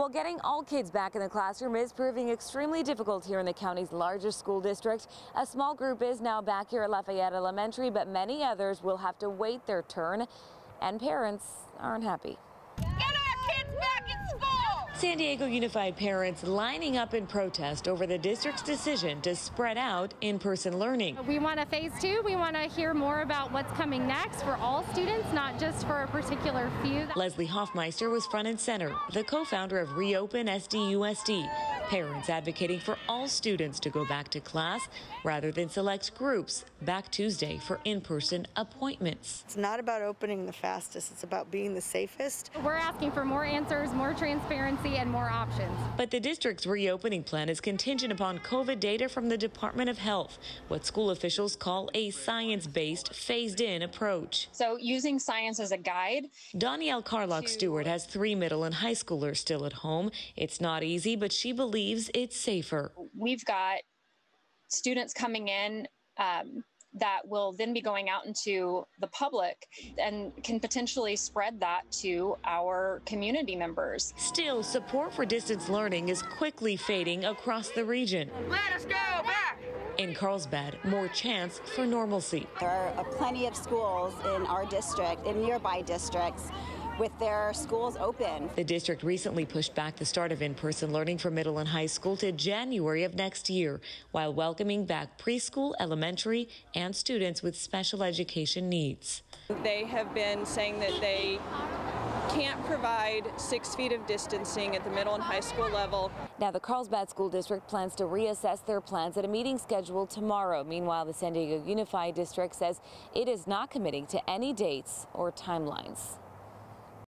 Well, getting all kids back in the classroom is proving extremely difficult here in the county's largest school district. A small group is now back here at Lafayette Elementary, but many others will have to wait their turn, and parents aren't happy. Get our kids back in school! San Diego Unified parents lining up in protest over the district's decision to spread out in-person learning. We want a phase two. We want to hear more about what's coming next for all students, not just for a particular few. Leslie Hoffmeister was front and center, the co-founder of Reopen SDUSD. Parents advocating for all students to go back to class rather than select groups back Tuesday for in-person appointments. It's not about opening the fastest, it's about being the safest. We're asking for more answers, more transparency, and more options. But the district's reopening plan is contingent upon COVID data from the Department of Health, what school officials call a science-based, phased-in approach. So using science as a guide. Danielle Carlock Stewart has three middle and high schoolers still at home. It's not easy, but she believes believes it's safer. We've got students coming in um, that will then be going out into the public and can potentially spread that to our community members. Still, support for distance learning is quickly fading across the region. Let us go back! In Carlsbad, more chance for normalcy. There are plenty of schools in our district, in nearby districts, with their schools open. The district recently pushed back the start of in-person learning for middle and high school to January of next year, while welcoming back preschool, elementary, and students with special education needs. They have been saying that they can't provide six feet of distancing at the middle and high school level. Now, the Carlsbad School District plans to reassess their plans at a meeting scheduled tomorrow. Meanwhile, the San Diego Unified District says it is not committing to any dates or timelines.